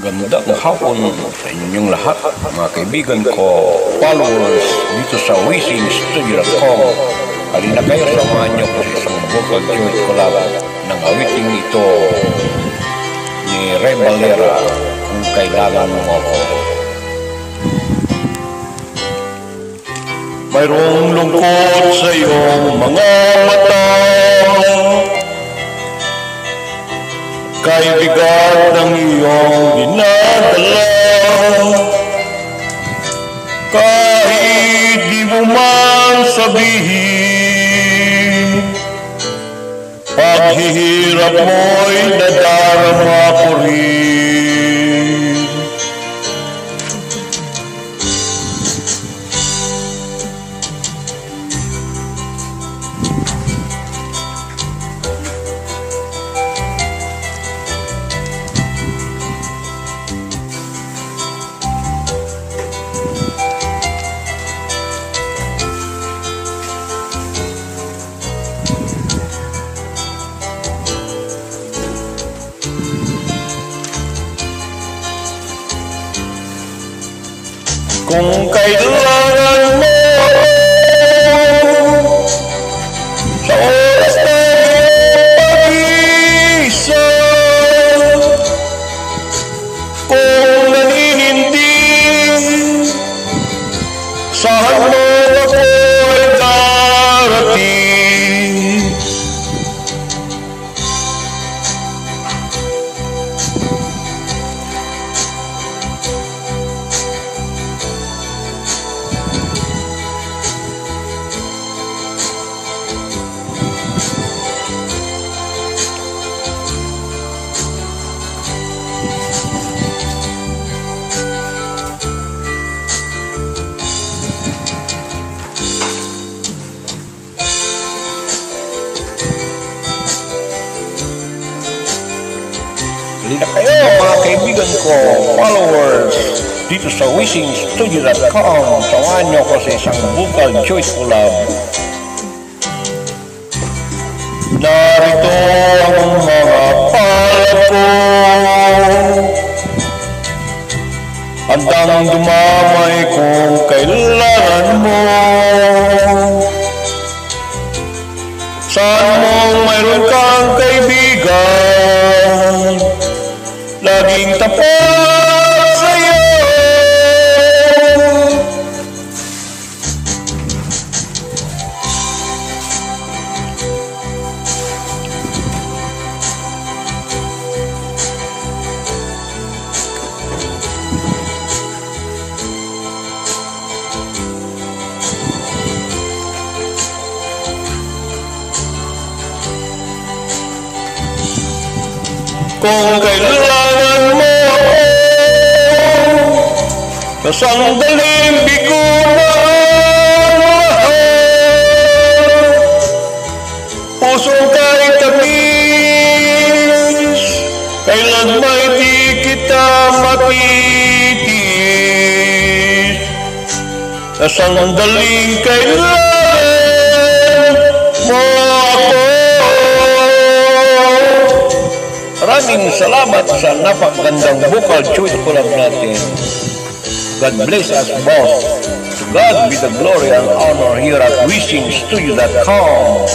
Gandang hapon sa inyong lahat, mga kaibigan ko, followers dito sa WishingStudio.com. Halina kayo, samahan niyo ko sa isang vocal joint collab ng awiting ito ni Ray Valera, kung kailangan mo ako. Mayroong lungkot sa iyong mga mata Kay bigat ng iyong فيه هرب موي ندار ما قريب Kung kailangan mo Halina kayo mga kaibigan ko, followers, dito sa wishingstudio.com. Samahan niyo ako sa isang vocal choice collab. Narito ang mga palad ko. Handang dumamay maging tapos. Kung kailangan mo Sa sandaling bigo na Pusong kay tamis Kailan may di kita matitis Sa sandaling kailangan Maraming salamat sa napakagandang vocal choice collab natin. God bless us both. God be the glory and honor here at wishingstudio.com.